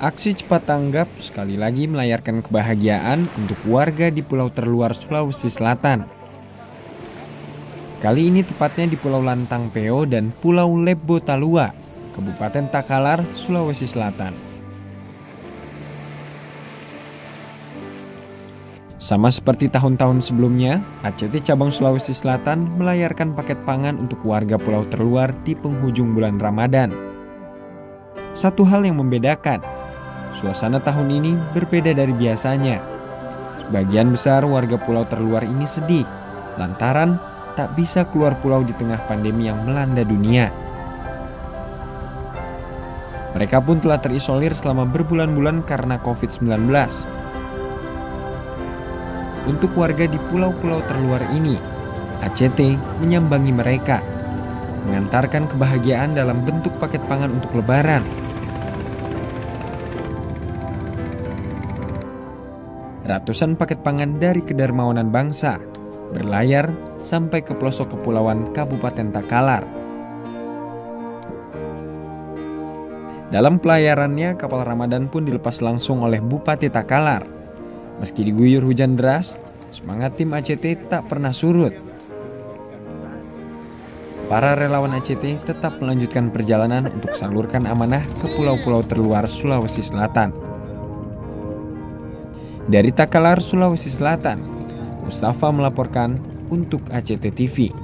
Aksi cepat tanggap sekali lagi melayarkan kebahagiaan untuk warga di pulau terluar Sulawesi Selatan. Kali ini tepatnya di Pulau Lantang Peo dan Pulau Lebo Talua, Kabupaten Takalar, Sulawesi Selatan. Sama seperti tahun-tahun sebelumnya, ACT Cabang Sulawesi Selatan melayarkan paket pangan untuk warga pulau terluar di penghujung bulan Ramadan. Satu hal yang membedakan, suasana tahun ini berbeda dari biasanya. Sebagian besar warga pulau terluar ini sedih lantaran tak bisa keluar pulau di tengah pandemi yang melanda dunia. Mereka pun telah terisolir selama berbulan-bulan karena COVID-19. Untuk warga di pulau-pulau terluar ini, ACT menyambangi mereka, mengantarkan kebahagiaan dalam bentuk paket pangan untuk lebaran. Ratusan paket pangan dari kedermawanan bangsa berlayar sampai ke pelosok kepulauan Kabupaten Takalar. Dalam pelayarannya, kapal Ramadan pun dilepas langsung oleh Bupati Takalar Meski diguyur hujan deras, semangat tim ACT tak pernah surut. Para relawan ACT tetap melanjutkan perjalanan untuk salurkan amanah ke pulau-pulau terluar Sulawesi Selatan. Dari Takalar, Sulawesi Selatan, Mustafa melaporkan untuk ACT TV.